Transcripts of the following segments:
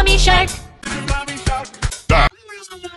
mommy shark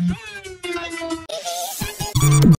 Yeah.